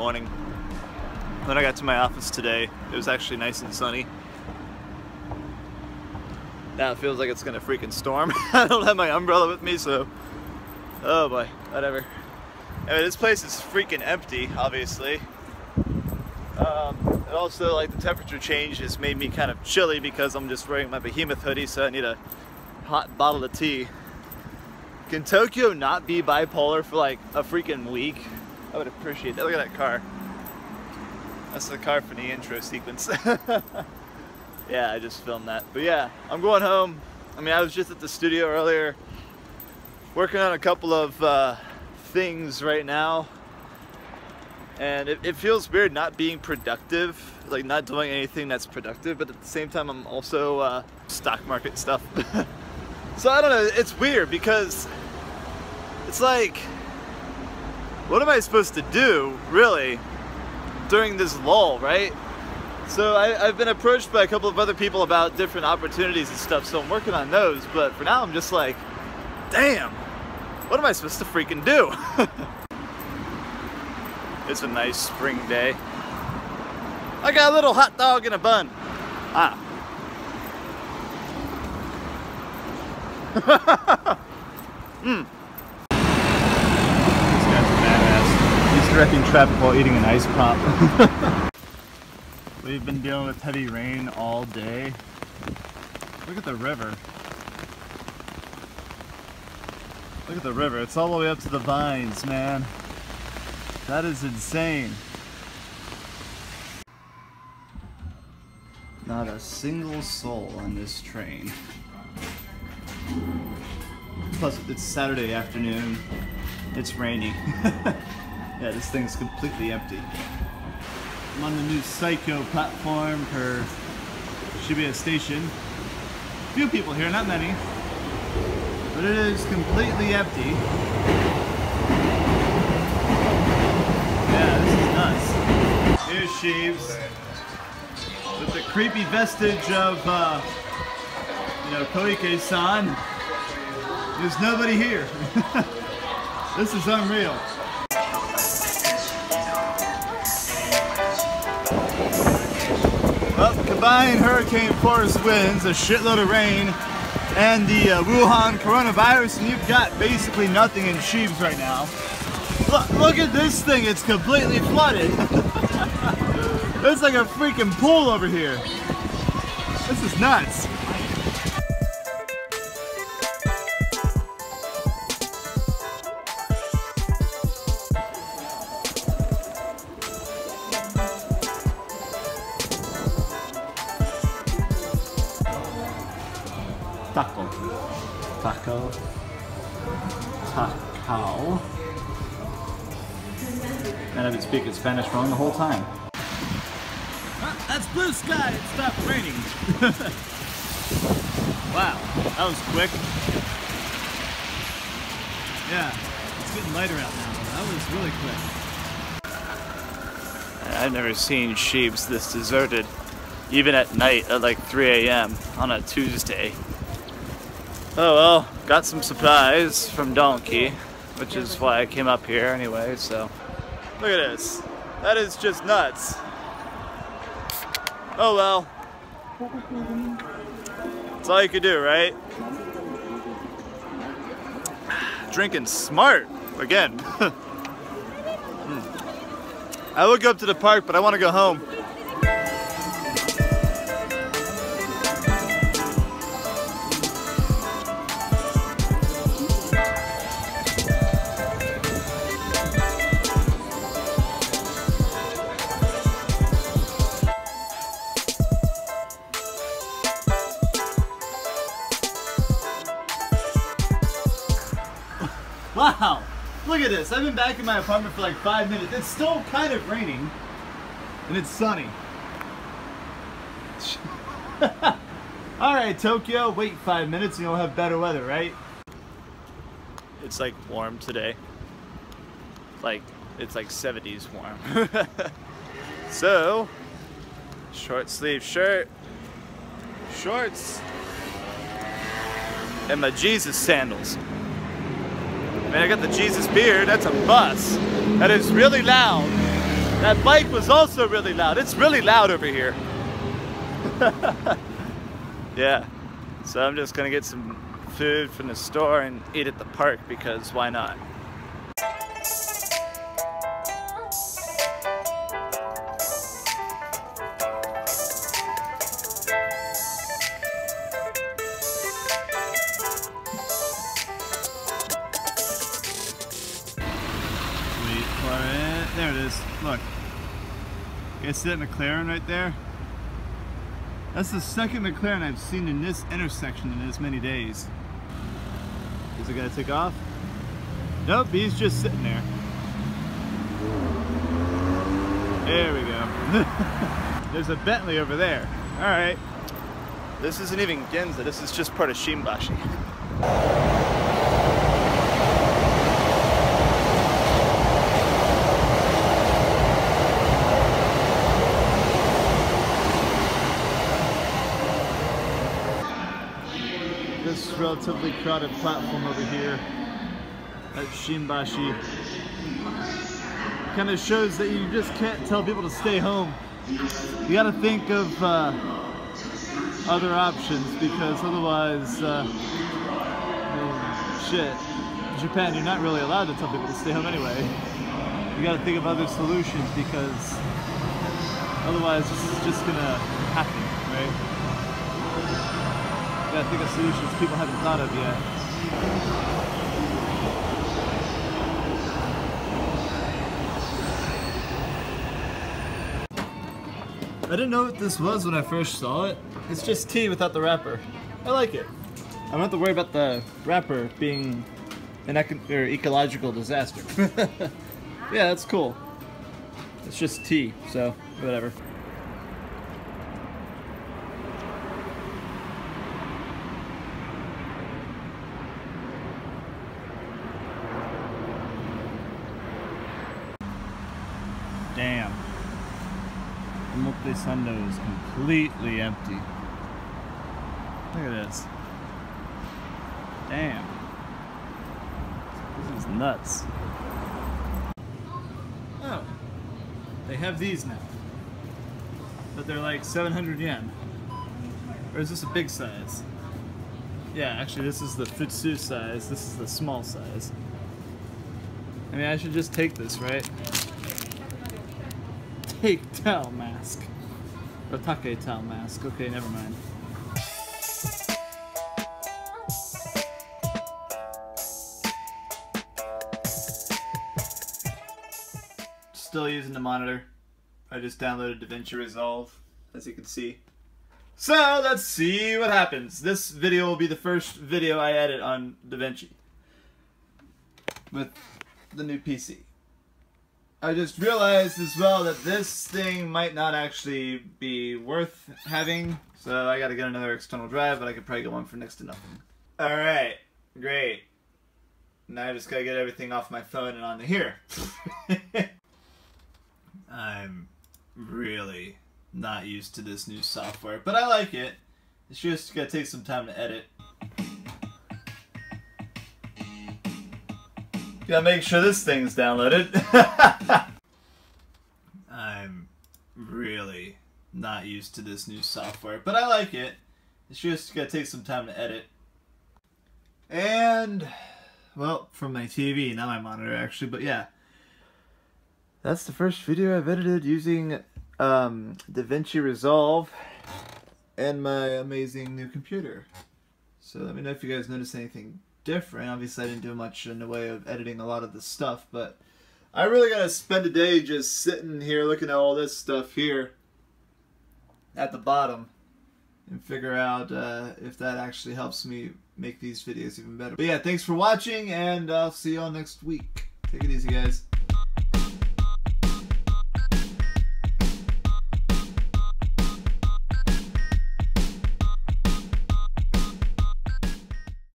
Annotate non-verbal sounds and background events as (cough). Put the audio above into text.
morning. When I got to my office today, it was actually nice and sunny. Now it feels like it's gonna freaking storm. (laughs) I don't have my umbrella with me, so oh boy, whatever. Mean, this place is freaking empty, obviously. Um, and also, like the temperature change has made me kind of chilly because I'm just wearing my behemoth hoodie, so I need a hot bottle of tea. Can Tokyo not be bipolar for like a freaking week? I would appreciate that. Look at that car. That's the car for the intro sequence. (laughs) yeah, I just filmed that. But yeah, I'm going home. I mean, I was just at the studio earlier working on a couple of uh, things right now. And it, it, feels weird not being productive, like not doing anything that's productive, but at the same time, I'm also uh, stock market stuff. (laughs) so I don't know, it's weird because it's like, what am I supposed to do, really, during this lull, right? So I, have been approached by a couple of other people about different opportunities and stuff, so I'm working on those, but for now I'm just like, damn, what am I supposed to freaking do? (laughs) it's a nice spring day. I got a little hot dog in a bun. Ah. Mmm. (laughs) traffic while eating an ice pop. (laughs) We've been dealing with heavy rain all day. Look at the river. Look at the river. It's all the way up to the vines, man. That is insane. Not a single soul on this train. Plus, it's Saturday afternoon. It's raining. (laughs) Yeah, this thing's completely empty. I'm on the new Saikyo platform for Shibuya station. few people here, not many. But it is completely empty. Yeah, this is nuts. Here's Sheaves. With the creepy vestige of, uh, you know, Koike-san. There's nobody here. (laughs) this is unreal. Well, combined hurricane force winds, a shitload of rain, and the uh, Wuhan coronavirus, and you've got basically nothing in Sheaves right now. Look, look at this thing, it's completely flooded. (laughs) it's like a freaking pool over here. This is nuts. Taco. Taco. And I've been speaking Spanish wrong the whole time. Ah, that's blue sky. It stopped raining. (laughs) wow, that was quick. Yeah, it's getting lighter out now. That was really quick. I've never seen sheeps this deserted, even at night at like 3 a.m. on a Tuesday. Oh well, got some supplies from Donki, which is why I came up here anyway, so. Look at this. That is just nuts. Oh well. That's all you could do, right? Drinking smart, again. (laughs) Hmm. I would go up to the park, but I want to go home. Look at this. I've been back in my apartment for like five minutes. It's still kind of raining and it's sunny. (laughs) All right, Tokyo, wait five minutes and you'll have better weather, right? It's like warm today. Like, it's like 70s warm. (laughs) so, short sleeve shirt, shorts, and my Jesus sandals. Man, I got the Jesus beard. That's a bus. That is really loud. That bike was also really loud. It's really loud over here. (laughs) yeah. So I'm just gonna get some food from the store and eat at the park because why not? Look. You guys see that McLaren right there? That's the second McLaren I've seen in this intersection in as many days. Is it gonna take off? Nope, he's just sitting there. There we go. (laughs) There's a Bentley over there. All right. This isn't even Ginza, this is just part of Shimbashi. This relatively crowded platform over here at Shimbashi kind of shows that you just can't tell people to stay home. You got to think of uh, other options because otherwise, uh, shit, Japan, you're not really allowed to tell people to stay home anyway. You got to think of other solutions because otherwise this is just gonna happen, right? Gotta think of solutions people haven't thought of yet. I didn't know what this was when I first saw it. It's just tea without the wrapper. I like it. I don't have to worry about the wrapper being an eco ecological disaster. (laughs) yeah, that's cool. It's just tea, so whatever. Damn. Omotesando is completely empty. Look at this. Damn. This is nuts. Oh. They have these now. But they're like 700 yen. Or is this a big size? Yeah, actually this is the Futsu size. This is the small size. I mean, I should just take this, right? Take towel mask. Otake towel mask. Okay, never mind. Still using the monitor. I just downloaded DaVinci Resolve, as you can see. So, let's see what happens. This video will be the first video I edit on DaVinci. With the new PC. I just realized as well that this thing might not actually be worth having, so I gotta get another external drive, but I could probably get one for next to nothing. Alright, great. Now I just gotta get everything off my phone and onto here. (laughs) I'm really not used to this new software, but I like it. It's just gonna take some time to edit. Gotta make sure this thing's downloaded. (laughs) I'm really not used to this new software, but I like it. It's just gonna take some time to edit. And, well, from my TV, not my monitor actually, but yeah. That's the first video I've edited using um, DaVinci Resolve and my amazing new computer. So let me know if you guys notice anything different. Obviously, I didn't do much in the way of editing a lot of the stuff, but I really gotta spend a day just sitting here looking at all this stuff here at the bottom and figure out uh, if that actually helps me make these videos even better. But yeah, thanks for watching, and I'll see you all next week. Take it easy, guys.